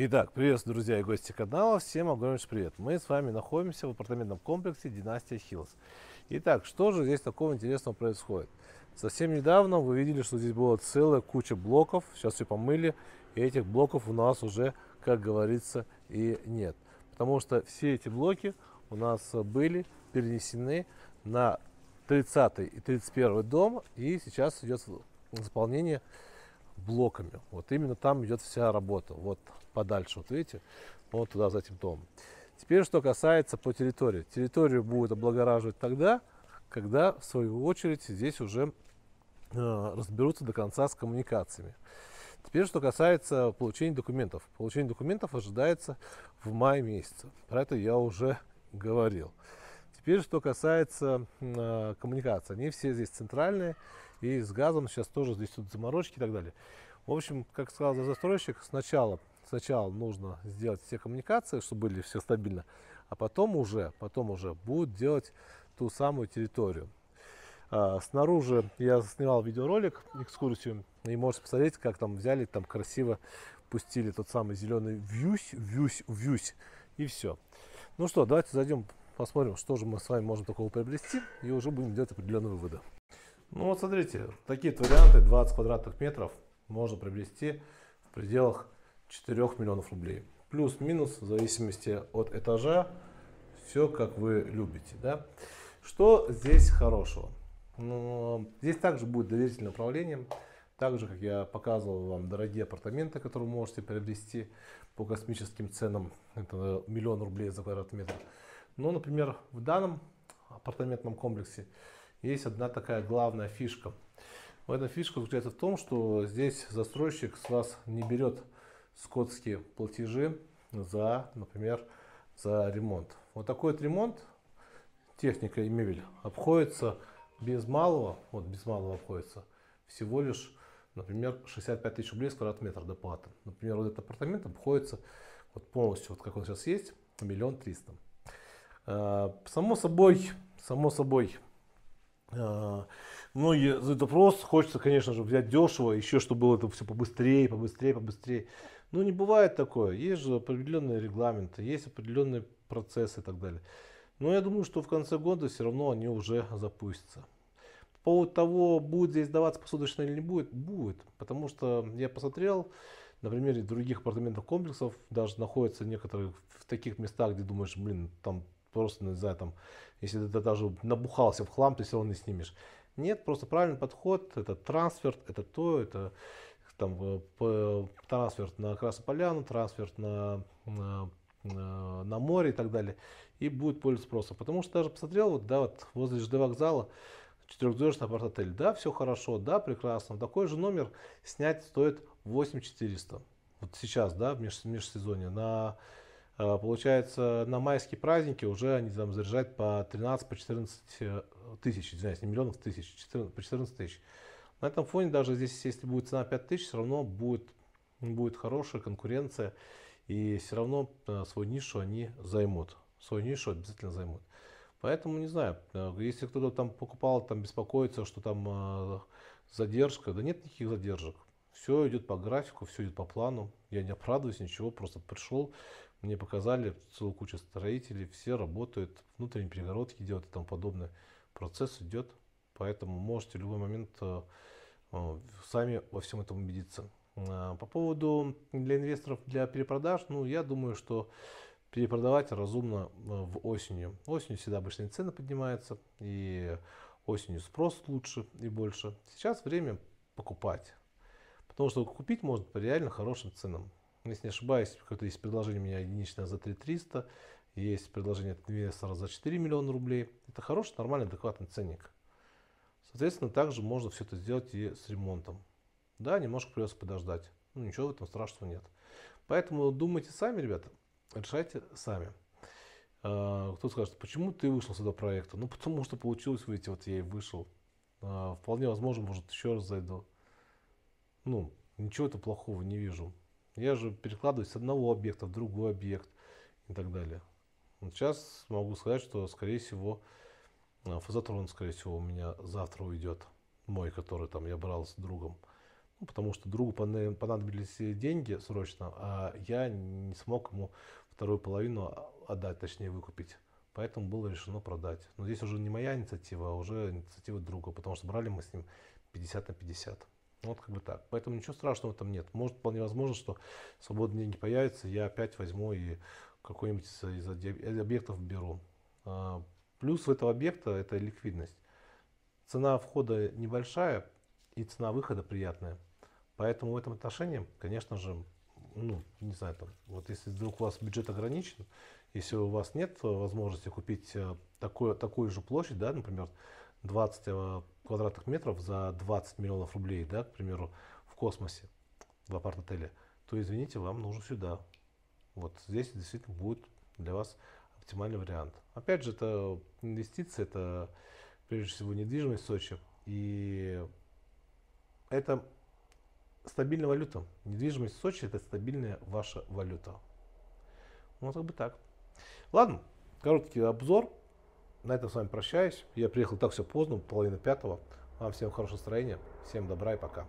Итак, приветствую, друзья и гости канала. Всем огромный привет. Мы с вами находимся в апартаментном комплексе Династия Хиллз. Итак, что же здесь такого интересного происходит? Совсем недавно вы видели, что здесь была целая куча блоков. Сейчас все помыли. И этих блоков у нас уже, как говорится, и нет. Потому что все эти блоки у нас были перенесены на 30 и 31 дом. И сейчас идет заполнение блоками. Вот именно там идет вся работа. Вот подальше, вот видите, вот туда за этим домом. Теперь, что касается по территории. Территорию будет облагораживать тогда, когда, в свою очередь, здесь уже э, разберутся до конца с коммуникациями. Теперь, что касается получения документов. Получение документов ожидается в мае месяце. Про это я уже говорил. Теперь, что касается э, коммуникаций. Они все здесь центральные. И с газом сейчас тоже здесь тут заморочки и так далее. В общем, как сказал застройщик, сначала, сначала нужно сделать все коммуникации, чтобы были все стабильно, а потом уже, потом уже будут делать ту самую территорию. А, снаружи я снимал видеоролик, экскурсию, и можете посмотреть, как там взяли, там красиво пустили тот самый зеленый вьюсь, вьюсь, вьюсь, и все. Ну что, давайте зайдем, посмотрим, что же мы с вами можем такого приобрести, и уже будем делать определенные выводы. Ну вот смотрите, такие варианты 20 квадратных метров можно приобрести в пределах 4 миллионов рублей. Плюс-минус в зависимости от этажа, все как вы любите. Да? Что здесь хорошего? Ну, здесь также будет доверительное управление. Так же, как я показывал вам дорогие апартаменты, которые можете приобрести по космическим ценам. Это миллион рублей за квадратный метр. Но, например, в данном апартаментном комплексе есть одна такая главная фишка. Эта фишка заключается в том, что здесь застройщик с вас не берет скотские платежи за, например, за ремонт. Вот такой вот ремонт, техника и мебель, обходится без малого, вот без малого обходится всего лишь, например, 65 тысяч рублей с квадратный метр доплаты. Например, вот этот апартамент обходится вот полностью, вот как он сейчас есть, миллион триста. А, само собой, само собой, многие задают вопрос, хочется, конечно же, взять дешево, еще чтобы было это все побыстрее, побыстрее, побыстрее. Но не бывает такое. Есть же определенные регламенты, есть определенные процессы и так далее. Но я думаю, что в конце года все равно они уже запустятся. По поводу того, будет здесь даваться посудочно или не будет, будет. Потому что я посмотрел, на примере других апартаментных комплексов, даже находятся некоторые в таких местах, где думаешь, блин, там просто, не знаю, там, если ты даже набухался в хлам, ты все равно не снимешь. Нет, просто правильный подход, это трансфер, это то, это там э, трансфер на Красную Поляну, трансфер на, на, на море и так далее. И будет пользоваться спросом. Потому что даже посмотрел, вот, да, вот возле ЖД вокзала, четырехзвездочный апарт-отель. Да, все хорошо, да, прекрасно. Такой же номер снять стоит 8400. Вот сейчас, да, в межсезонье. На получается, на майские праздники уже они там заряжают по 13, по 14 э, тысяч, извиняюсь, не миллионов тысяч, 14, по 14 тысяч. На этом фоне даже здесь, если будет цена 5 тысяч, все равно будет, будет хорошая конкуренция. И все равно э, свою нишу они займут. Свою нишу обязательно займут. Поэтому, не знаю, э, если кто-то там покупал, там беспокоится, что там задержка, да нет никаких задержек. Все идет по графику, все идет по плану. Я не оправдываюсь, ничего, просто пришел, мне показали целую кучу строителей, все работают, внутренние перегородки делают и тому подобное. Процесс идет, поэтому можете в любой момент э, э, сами во всем этом убедиться. А, по поводу для инвесторов, для перепродаж, ну, я думаю, что перепродавать разумно э, в осенью. Осенью всегда обычные цены поднимаются, и осенью спрос лучше и больше. Сейчас время покупать, потому что купить можно по реально хорошим ценам. Если не ошибаюсь, какое-то есть предложение у меня единичное за 3300, есть предложение от инвестора за 4 миллиона рублей. Это хороший, нормальный, адекватный ценник. Соответственно, также можно все это сделать и с ремонтом. Да, немножко придется подождать. Ну, ничего в этом страшного нет. Поэтому думайте сами, ребята, решайте сами. А, кто скажет, почему ты вышел с этого проекта? Ну, потому что получилось выйти, вот я и вышел. А, вполне возможно, может, еще раз зайду. Ну, ничего это плохого не вижу. Я же перекладываюсь с одного объекта в другой объект и так далее. Вот сейчас могу сказать, что, скорее всего, э, фазотрон, скорее всего, у меня завтра уйдет. Мой, который там я брал с другом. ну, потому что другу понадобились деньги срочно, а я не смог ему вторую половину отдать, точнее выкупить. Поэтому было решено продать. Но здесь уже не моя инициатива, а уже инициатива друга, потому что брали мы с ним 50 на 50. Вот как бы так. Поэтому ничего страшного там нет. Может, вполне возможно, что свободные деньги появятся, я опять возьму и какой-нибудь из объектов беру. А, плюс этого объекта это ликвидность. Цена входа небольшая и цена выхода приятная. Поэтому в этом отношении, конечно же, ну, не знаю, там, вот если вдруг у вас бюджет ограничен, если у вас нет возможности купить э, такую, такую же площадь, да, например, 20 э, квадратных метров за 20 миллионов рублей, да, к примеру, в космосе, в апарт-отеле, то, извините, вам нужно сюда. Вот здесь действительно будет для вас оптимальный вариант. Опять же, это инвестиции, это прежде всего недвижимость в Сочи. И это стабильная валюта. Недвижимость в Сочи это стабильная ваша валюта. Вот как бы так. Ладно, короткий обзор. На этом с вами прощаюсь. Я приехал так все поздно, половина пятого. Вам всем хорошего настроения. Всем добра и пока.